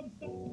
some